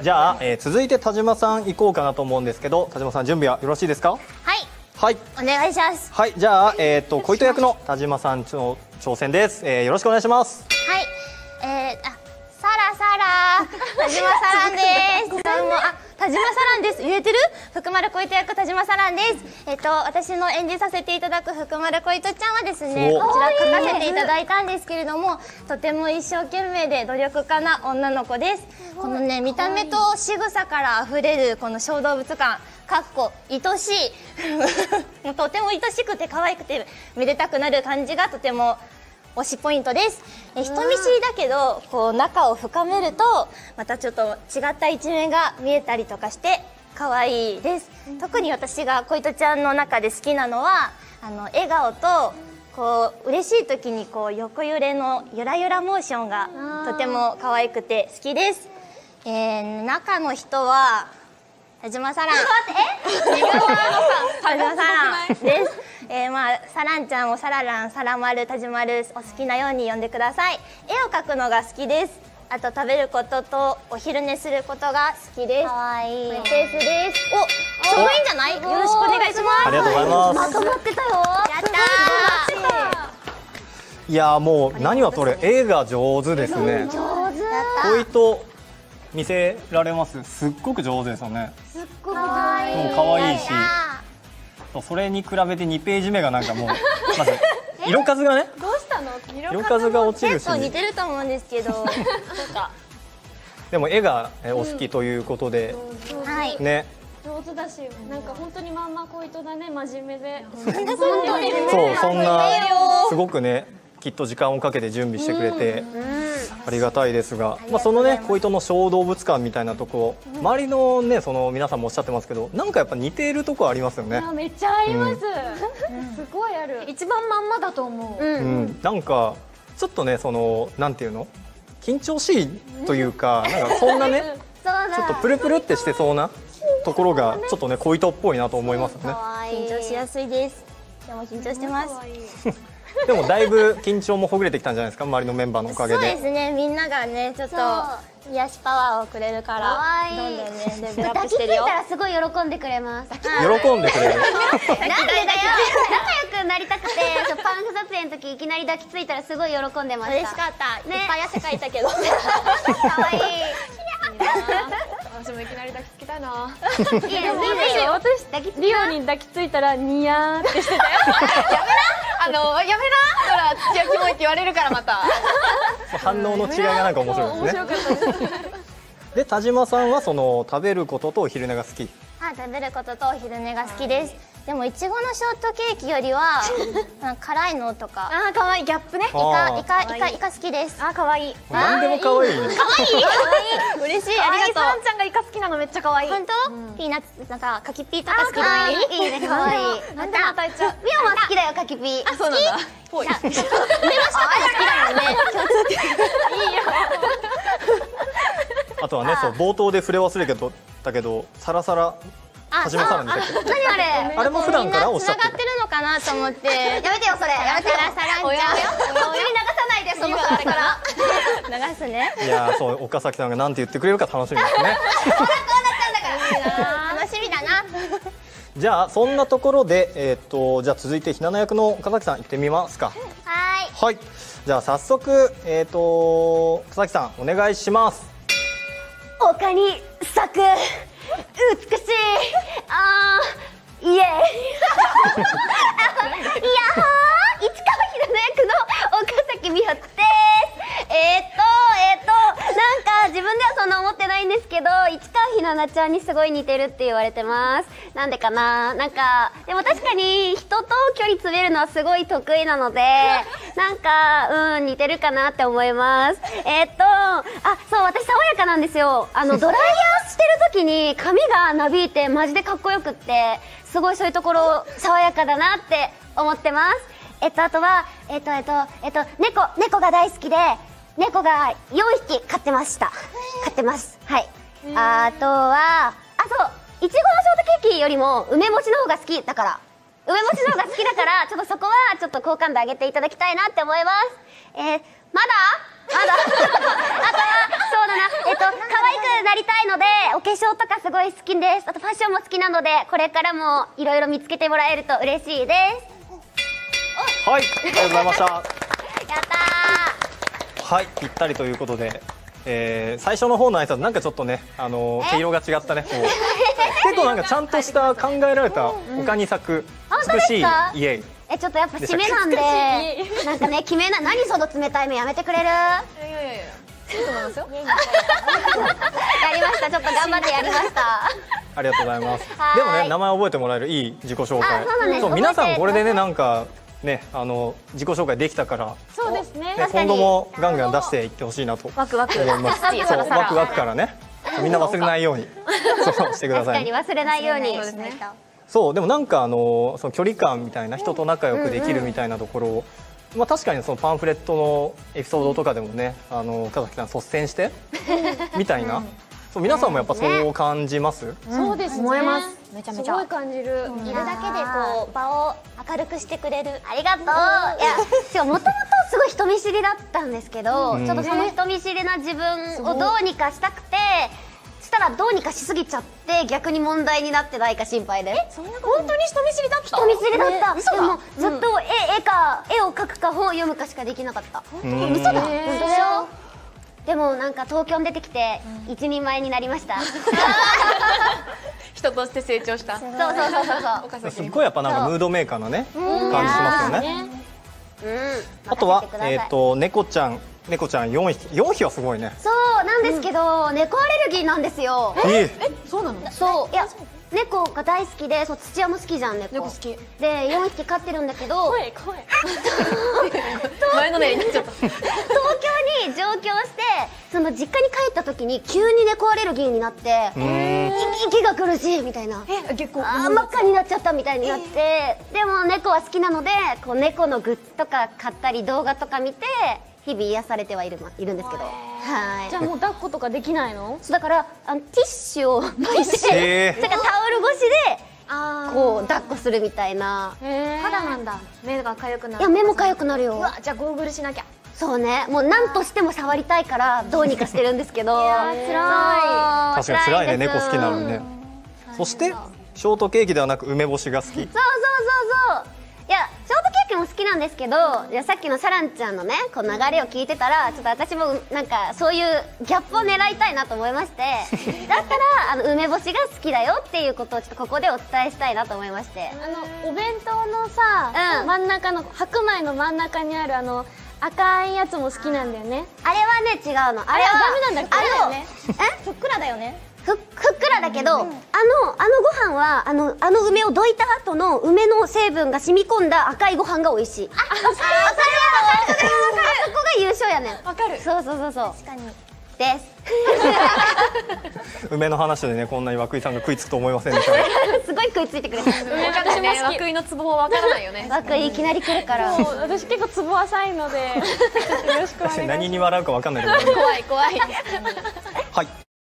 じゃあ、えー続いて田島さん行こうかなと思うんですけど田島さん準備はよろしいですか？はい。はい。お願いします。はい。じゃあえっ、と小糸役の田島さんの挑戦です、えーよろしくお願いします。はい。えー、あサラサラ。田島サランです。どうもあ田島サランです。言えてる？福丸小糸役田島サランです。えっ、と私の演じさせていただく福丸小糸ちゃんはですねおこちら書かせていただいたんですけれどもとても一生懸命で努力家な女の子です。このね見た目と仕草から溢れるこの小動物感かっこ愛しい。もうとても愛しくて可愛くてめでたくなる感じがとても推しポイントです。え人見知りだけどこう仲を深めるとまたちょっと違った一面が見えたりとかして可愛いです。特に私が小糸ちゃんの中で好きなのはあの笑顔とこう嬉しい時にこう横揺れのゆらゆらモーションがとても可愛くて好きです、えー中の人は田島サラン待って。え 田島サランです。えー、まあサランちゃんをサラランサラマル田島ルお好きなように呼んでください。絵を描くのが好きです。あと食べることとお昼寝することが好きです。かわいいペースです。おちょうどいいんじゃない？よろしくお願いします。ありがとうございます。とまってたよやったいやーもう何はとれ絵が上手ですね。ー上手。やった小糸見せられます。すっごく上手ですよね。すっごく可愛もう可愛いしそれに比べて2ページ目がなんかもう まず色数がね。どうしたの？色色数が落ちるし。結構似てると思うんですけど。でも絵がえお好きということで。はいね。上手だしなんか本当にまんま小糸だね。真面目で。そうそんなすごくねきっと時間をかけて準備してくれてありがたいですが、まあ、そのね小糸の小動物館みたいなとこ周りのねその皆さんもおっしゃってますけどなんかやっぱ似ているとこありますよね。あめっちゃ合います、すごいある。一番まんまだと思う、うん、なんかちょっとねそのなんていうの？緊張しいというかなんかそんなね ちょっとプルプルってしてそうなところがちょっとね小糸っぽいなと思いますよね緊張しやすいです。でも緊張してます でもだいぶ緊張もほぐれてきたんじゃないですか周りのメンバーのおかげそうでですねみんながねちょっと癒しパワーをくれるからどんどんねレベルアップしてるよ。らすごい喜んでくれます。喜んでくれる。なんでだよ。仲良くなりたくて、そうパンフ撮影の時いきなり抱きついたらすごい喜んでました。嬉しかった、いっぱい汗かいたけど。可愛い私もいきなり抱きつきたいな。い。いいよ、いいでしょ。私抱きつリオに抱きついたらニヤーってしてたよ あのやめなほら千秋もいって言われるからまた。反応の違いがなんか面白いですね。面白かった。ですで田島さんはその食べることとお昼寝が好き。はい食べることとお昼寝が好きですでもいちごのショートケーキよりは 辛いのとか。あー可愛い。ギャップね。イカイカイカイカ好きです。あー可愛い。何でも可愛いね。嬉しい。あありがとう。さんちゃんがイカ好きなのめっちゃ可愛い。本当、ピーナッツなんか柿ピーとか好きなのにい。いね、可愛い。なんでも与えちゃう？ミオも好きだよ、柿ピー。そうなんだ。梅干しとかも好きだよね。共通点あとはねそう冒頭で触れ忘れたけどサラサラ田島さんにだっけ何あれ？あれも普段からおっしゃみんな繋がってるのかなと思って。やめてよ、それ。やめてよ。サラサランちゃん。こっちに流さないで、そのあれから。流すね。いやーそう岡崎さんがなんて言ってくれるか楽しみですね。楽しみだな。じゃあそんなところでえっ、とじゃあ続いてひなの役の岡崎さん行ってみますか。はい。はい。じゃあ早速えっ、と岡崎さんお願いします。丘に咲く美しい。あーイエーイいやー市川ひなの役の岡崎美穂です。えー、っと、自分ではそんな思ってないんですけど市川ひななちゃんにすごい似てるって言われてます。なんでかな？なんかでも確かに人と距離詰めるのはすごい得意なので なんかうん似てるかなって思います。えー、っとあそう私爽やかなんですよ。あの ドライヤーしてる時に髪がなびいてマジでかっこよくってすごいそういうところ爽やかだなって思ってます。えっとあとはえっとえっとえっと猫猫が大好きで猫が4匹飼ってました。飼ってます。はい。あとはあそういちごのショートケーキよりも梅干しの方が好きだから。梅干しの方が好きだから ちょっとそこはちょっと好感度上げていただきたいなって思います。えーまだ？まだ？あとはそうだな。えっと可愛くなりたいのでお化粧とかすごい好きです。あとファッションも好きなのでこれからもいろいろ見つけてもらえると嬉しいです。はい。ありがとうございました。やったはいぴったりということで、えー最初の方の挨拶なんかちょっとねあの毛色が違ったねこう。結構なんかちゃんとした考えられた他に咲く美しいすか？イエイーえちょっとやっぱ締めなんでなんかね決めな何その冷たい目やめてくれる？やりましたちょっと頑張ってやりましたありがとうございますはいでもね名前覚えてもらえるいい自己紹介あそうなんです覚えて皆さんこれでねなんかねあの自己紹介できたから、そうですね。ね、今後もガンガン出していってほしいなとワクワク。思います。そうワクワクからね。みんな忘れないように。そう。してくだ確さい。ねかに忘れないように。そうねそうでもなんかあのその距離感みたいな人と仲良くできるみたいなところを、まあ、確かにそのパンフレットのエピソードとかでもねあの岡崎さん率先してみたいな、そう皆さんもやっぱそう感じます、そうですね。思います。めちゃめちゃ。すごい感じる。いるだけでこう場を明るくしてくれる。ありがとう。いやしかももともとすごい人見知りだったんですけど、うん。ちょっとその人見知りな自分をどうにかしたくてしたらどうにかしすぎちゃって逆に問題になってないか心配です。本当に人見知りだった？人見知りだった、嘘だ。でもずっと絵,、絵か絵を描くか本を読むかしかできなかった。うん嘘だ。本当だよでもなんか東京に出てきて一人前になりました、人として成長した。そうそうそうそうそう。すっごいやっぱなんかムードメーカーなね感じしますよね。うん。あとはえっ、と猫ちゃん猫ちゃん4匹4匹はすごいね。そうなんですけど、猫アレルギーなんですよ。えそうなの？そういや猫が大好きでそう土屋も好きじゃん猫。猫好き。で4匹飼ってるんだけど声声 前のめりになっちゃった。東京に上京してその実家に帰った時に急に猫アレルギーになって息息が苦しいみたいな。え結構。あー真っ赤になっちゃったみたいになって。でも猫は好きなのでこう猫のグッズとか買ったり動画とか見て日々癒されてはいるいるんですけど。はい。じゃあもう抱っことかできないの？そうだからあのティッシュを巻いてそれからタオル越しであこう抱っこするみたいな。肌なんだ。目が痒くないるや目も痒くなるよ。うわじゃあゴーグルしなきゃ。そうね。もう何としても触りたいからどうにかしてるんですけど。いやー辛確かに辛いね。猫好きなのにね。そしてショートケーキではなく梅干しが好き。そうそうそうそういやショートケーキも好きなんですけどいやさっきのサランちゃんのねこう流れを聞いてたらちょっと私もうなんかそういうギャップを狙いたいなと思いまして だったらあの梅干しが好きだよっていうことをちょっとここでお伝えしたいなと思いまして。あのお弁当のさ、うん。真ん中の白米の真ん中にあるあの赤いやつも好きなんだよね。あれはね違うの。あれはダメなんだっけ？あのね。ふっくらだよね。ふふっくらだけど、あのあのご飯はあのあの梅をどいた後の梅の成分が染み込んだ赤いご飯が美味しい。ああそれは分かる。分かるそこが優勝やねん。わかる。そうそうそうそう。確かに。です。梅の話でねこんなに涌井さんが食いつくと思いませんでした すごい食いついてくれた。私も好き涌井のツボわからないよね。枠いきなり来るから。私結構ツボ浅いのでよろしくお願いします。何に笑うか分かんないけど。怖い怖い。はい